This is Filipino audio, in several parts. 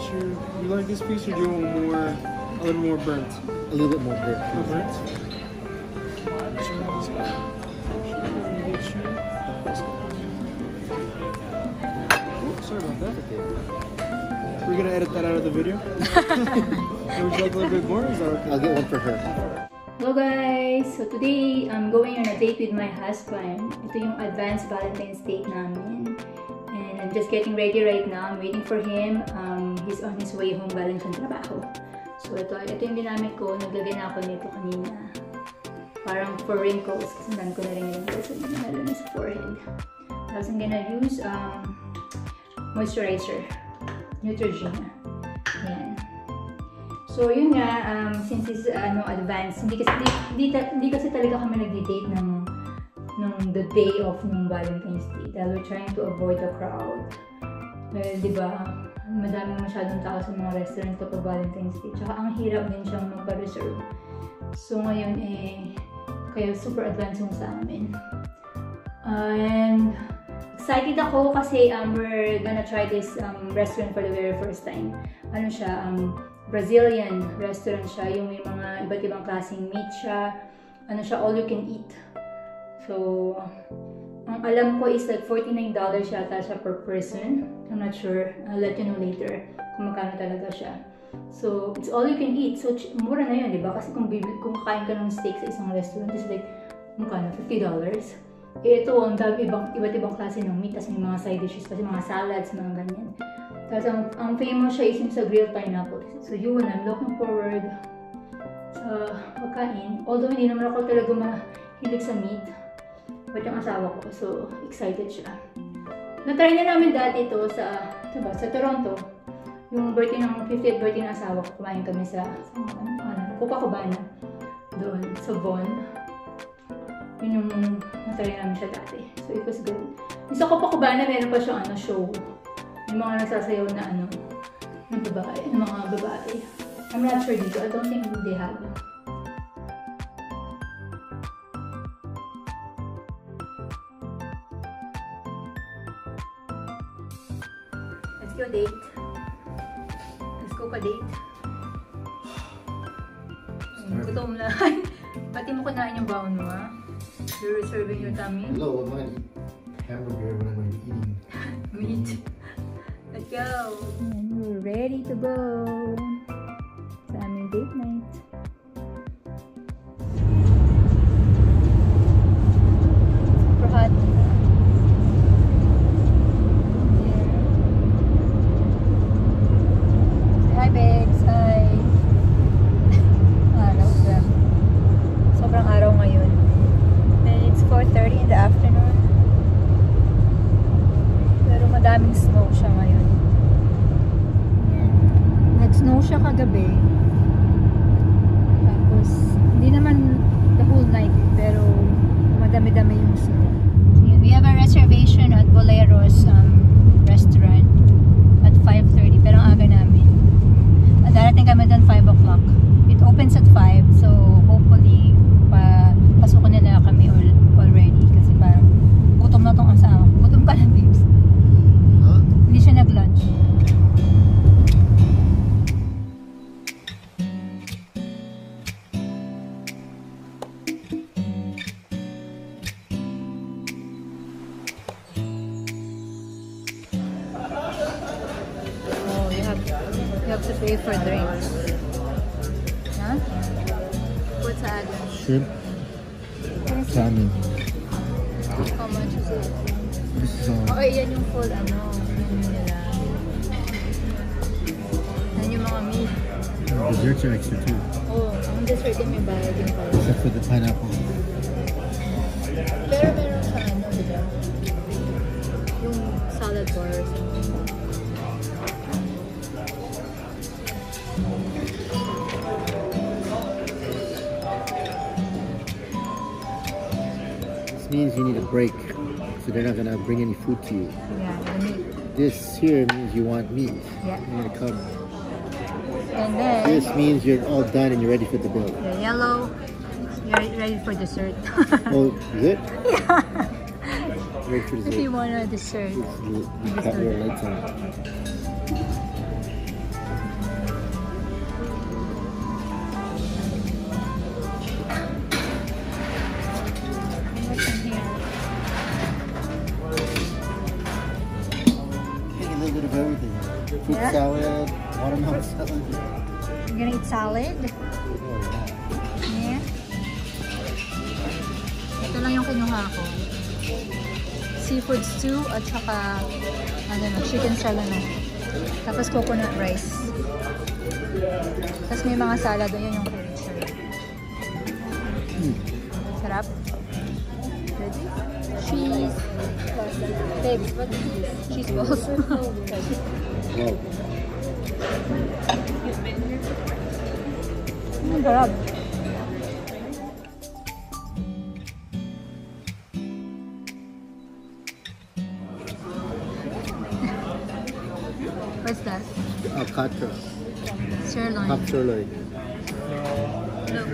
that you you like this piece, or do you want more, a little more burnt? A little bit more burnt. More burnt. Oops, sorry about that. We're gonna edit that out of the video. Would you like a little bit more? Is that okay? I'll get one for her. Hello guys! So today, I'm going on a date with my husband. Ito yung advanced Valentine's date namin. I'm just getting ready right now. I'm waiting for him. Um, he's on his way home galing sa trabaho. So ito, ito yung ginamit ko. Naglagay na ako nito kanina. Parang for wrinkles. Kasi ko na rin wrinkles. Lalo na sa forehead. Tapos I'm gonna use um, moisturizer. Neutrogena. Yan. So, yun nga, um, since it's ano, advanced, hindi kasi, hindi, ta- hindi kasi talaga kami nag-date ng, the day of ng Valentine's Day. Dahil we're trying to avoid the crowd. Well, di ba, madami masyadong tao sa mga restaurants kapag Valentine's Day. Tsaka ang hirap din siyang magpa-reserve. So, ngayon eh, kaya super advanced yung sa amin. And, excited ako kasi um, we're gonna try this um, restaurant for the very first time. Ano siya, um, Brazilian restaurant siya, yung may mga iba't ibang klaseng meat siya. Ano siya, all you can eat. So, ang alam ko is like $49 yata siya per person. I'm not sure. I'll let you know later kung magkano talaga siya. So, it's all you can eat. So, mura na yun, di ba? Kasi kung, bibili, kung kakain ka ng steak sa isang restaurant, it's like, magkano? $50? Eh, ito, ang dami ibang, iba't ibang klase ng meat. Tapos may mga side dishes, kasi mga salads, mga ganyan. Tapos ang, ang famous siya is yung sa grilled pineapple. So yun, I'm looking forward sa pagkain. Although hindi naman ako talaga mahilig sa meat. But yung asawa ko, so excited siya. Na-try na namin dati ito sa, diba, sa Toronto. Yung birthday ng 50th birthday ng asawa ko, kumain kami sa, sa ano, ano, Copacabana. Doon, sa Von. Yun yung na-try namin siya dati. So it was good. Yung sa Copacabana, meron pa siyang ano, show. Yung mga nagsasayaw na ano, ng babae, ng mga babae. I'm not sure dito. I don't think they have. Baon mo, ha? Ah. You're reserving your tummy. Hello, I'm gonna eat hamburger when I'm gonna eating. Meat. Let's go! And we're ready to go to pay for drinks. Huh? What's that? Shrimp, salmon. How much is it? This is Oh, all. yan yung full ano. Yan yung mga meat. Desserts are extra too, Oh, ang dessert din may bayad din pala. except for the pineapple. Pero meron sa ano, di ba? Yung salad bar. This means you need a break, so they're not gonna bring any food to you. Yeah, the meat. This here means you want meat. Yeah. You're gonna come. And then, This means you're all done and you're ready for the bill. the yellow, you're ready for dessert. Oh, is it? Yeah. Ready for dessert. if you want a dessert. It's- You got salad? Yeah. Ito lang yung kinuha ko. Seafood stew at saka ano na, chicken stroganoff. Tapos coconut rice. Tapos may mga salad. Ayan yung salad. Mm. Sarap. Ready? Cheese. Babe, what is this? Cheese balls. Wow. Ang sarap. What's that? Alcatra. Sirloin. Half sirloin. Look.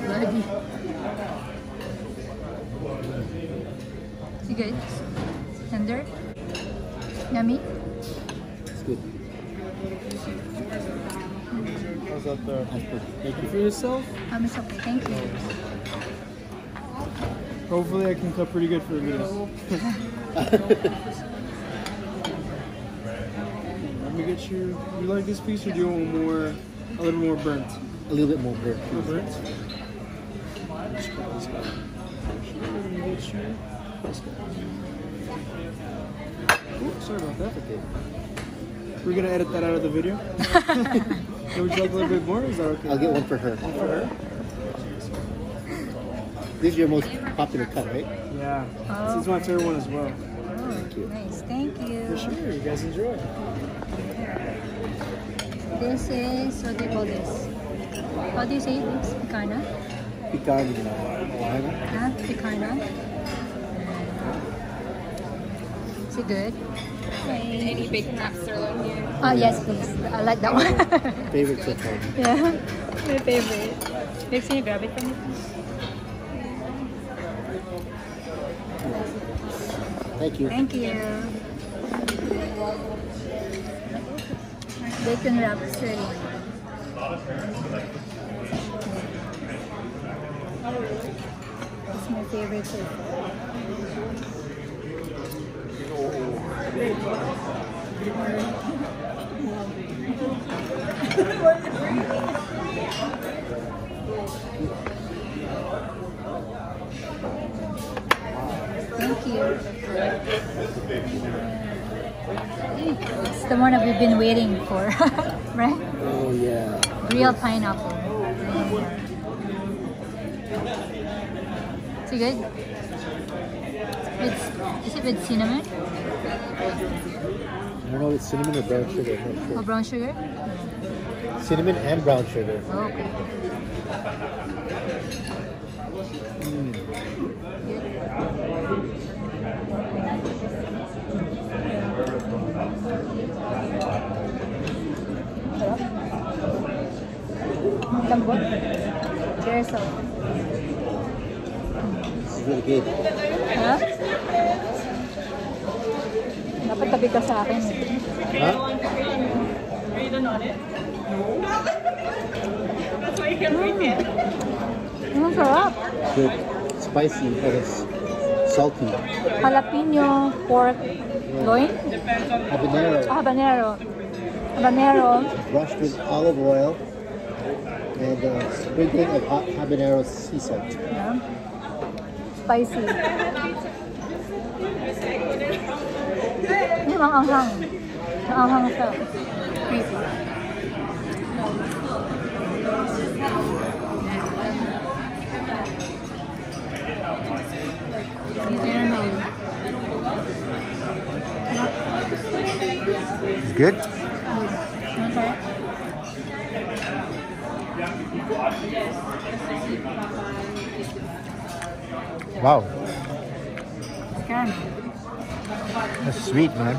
Bloody. It good? Tender? Yummy? It's good. How's that there? That's good. Make for yourself? Um, it's okay. Thank you. Hopefully I can cut pretty good for a video. Let me get you. You like this piece, or do you want more, a little more burnt? A little bit more burnt. A little burnt. Let's this guy. Let me get you this guy. Ooh, sorry about that. Okay. We're gonna edit that out of the video. Would you like a little bit more? Is that okay? I'll get one for her. One for her. This is your most popular cut, right? Yeah. Oh, This is my favorite one as well. Oh, you. nice. Thank you. For sure. You guys enjoy. This is, what do you call this? How do you say this? Picarna? Picardi, you know. Huh? Ah, Picarna? Is it good? Any bacon wrap sirloin here? Oh, yes, please. I like that one. Favorite so far. yeah, my favorite. Next, can you grab it from me? Thank you. Thank you. Bacon wrap sirloin. It's my favorite so far. Thank you. It's the one that we've been waiting for, right? Oh, yeah. Real pineapple. Is it good? It's, is it with cinnamon I don't know if it's cinnamon or brown sugar. Sure. Oh, brown sugar? Cinnamon and brown sugar. Oh, okay. It's really good. Ha? Dapat tabi ka sa akin. Huh? Are you done on it? That's why you can breathe it. Ang sarap. Good. Spicy, it's salty. Jalapeno pork loin. Habanero, Ah, habanero. Habanero. brushed with olive oil and uh, a sprinkling of hot habanero sea salt. Yeah. Spicy. Yung ang anghang. Ang anghang sa creepy. Good? Wow, Caramel. that's sweet, man.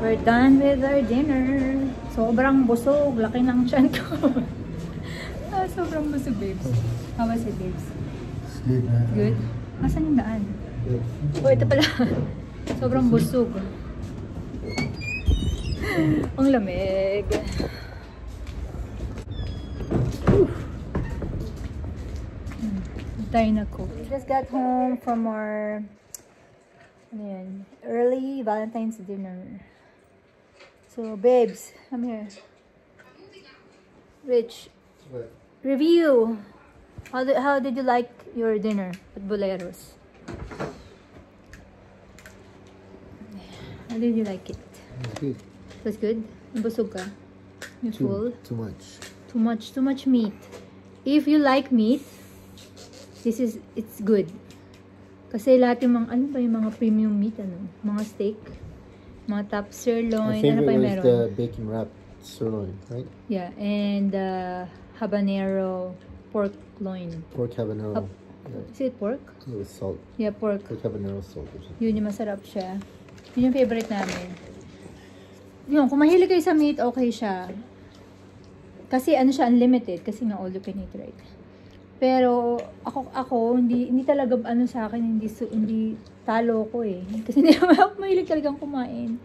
We're done with our dinner. Sobrang busog. Laki ng tiyan ko. ah, sobrang busog, babes. How was it, babes? Good, man. Good? Asan yung daan? Oh, ito pala. Sobrang busog. Ang lamig. Tayo. We just got home from our ano yan, early Valentine's dinner. So, babes, come here. Rich, What? review. How did, how did you like your dinner at Boleros? How did you like it? It's good. It was good? Busog ka? You full? Too, too much. Too much, too much meat. If you like meat, this is, it's good. Kasi lahat yung mga, ano ba yung mga premium meat, ano? Mga steak, mga top sirloin, ano pa yung meron? the bacon wrapped sirloin, right? Yeah, and uh, habanero pork loin. Pork habanero. Up. Yeah, Is it pork? with salt. Yeah, pork. Pork habanero salt. Yun yung masarap siya. Yun yung favorite namin. Yun, kung mahilig kayo sa meat, okay siya. Kasi ano siya, unlimited. Kasi nga all you can eat, right? Pero ako ako hindi hindi talaga ano sa akin hindi su- hindi talo ko eh. Kasi hindi naman ako mahilig talagang kumain.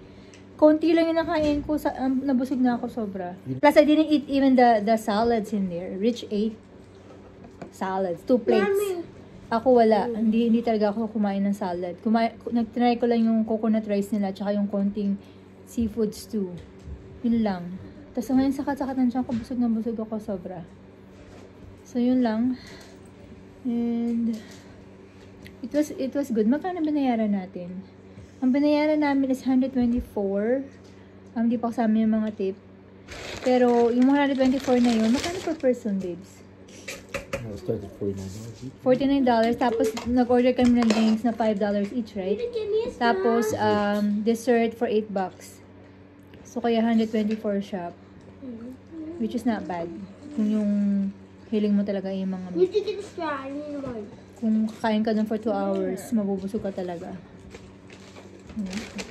Konti lang yung nakain ko sa um, nabusog na ako sobra. Plus I didn't eat even the the salads in there. Rich ate salads, two plates. Ako wala. Hindi hindi talaga ako kumain ng salad. Kumain nagtry ko lang yung coconut rice nila tsaka yung konting seafood stew. Yun lang. Tapos ngayon sakat-sakat ng tiyan ko, busog na busog ako sobra. So yun lang. And it was it was good. Magkano binayaran natin? Ang binayaran namin is 124. Um, di pa kasama yung mga tip. Pero yung 124 na yun, magkano per person, babes? It started at $49 each. $49. Tapos, nag-order kami ng drinks na $5 each, right? Tapos, um, dessert for 8 bucks. So, kaya 124 shop. Which is not bad. Kung yung hiling mo talaga yung mga meat. Kung kakain ka dun for 2 hours, mabubusog ka talaga. Hmm.